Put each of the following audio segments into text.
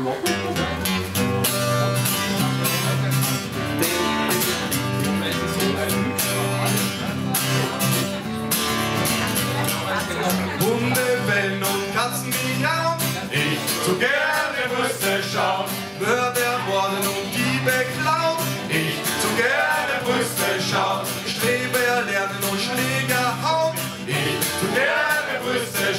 Hunde bellen und Katzen miauen, ich so gerne Brüste schauen. Mörder morden und Diebe klauen, ich so gerne Brüste schauen. Streber lernen und Schläger hauen, ich so gerne Brüste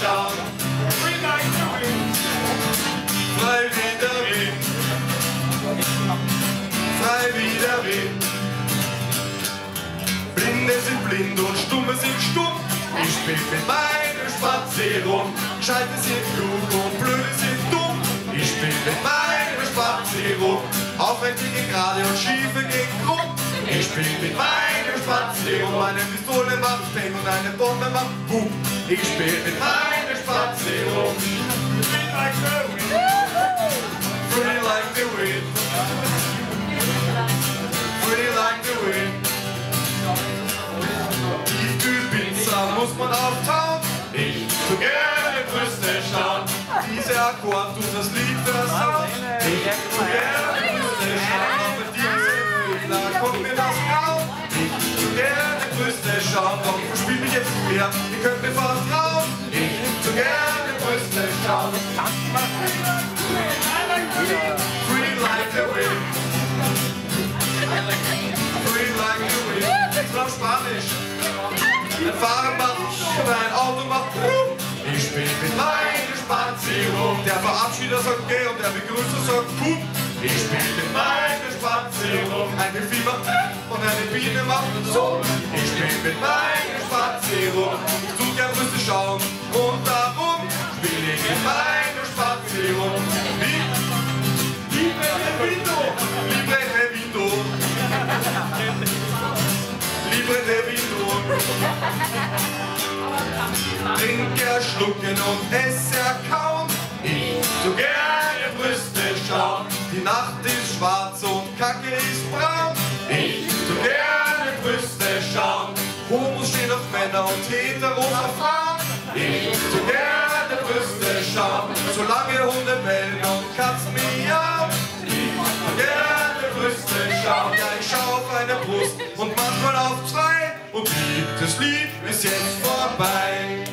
Schauen. Frei wie der Wind, frei wie der Wind. Blinde sind blind und Stumme sind stumm. Ich spiel mit meinem Spazierung. Schalte sind klug und Blöde sind dumm. Ich spiel mit meinem Spazierung. Aufwärtige gerade und schiefe gegen krumm. Ich spiel mit meinem Spazierung. Meine Pistole macht Peng und eine Bombe macht Boom. Ich spiel mit meinem Spazierung. Free like the wind. Free like the wind. Tiefkühlpizza muss man auftauen. Ich so gerne Brüste schauen. Dieser Akkord tut das Lied versauen. Ich so gerne schauen. Doch mit diesem Fehler kommt mir das grau. Ich so gerne schauen. Doch ich verspiel mich jetzt mehr. Ihr könnt mir vertrauen. Ich gerne Brüste schauen. Free like the wind. Free like the wind. Jetzt auf Spanisch. Ein Fahrer macht ein Auto macht. Ich spiel mit meiner Spazierung. Der Verabschieder sagt geh und der Begrüßer sagt Pup. Ich spiel mit meiner Spazierung. Ein macht und eine Biene macht so. Ich spiel mit meiner Spazierung. Revito. Trinker schlucken und Esser kauen. Ich so gerne Brüste schauen. Die Nacht ist schwarz und Kacke ist braun. Ich so gerne Brüste schauen. Homos stehen auf Männer und Heteros auf Frauen. Ich so gerne Brüste schauen. Solange Hunde bellen und Katzen so gerne Brüste schauen. Ja, ich schau auf eine Brust und manchmal auf zwei. Und dieses Lied ist jetzt vorbei.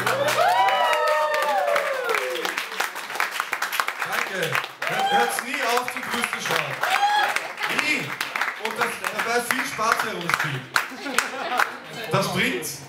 Danke. Hört, nie auf zu Brüste schauen. Nie. Und das, dabei viel Spaß herumspielt. Das bringt's.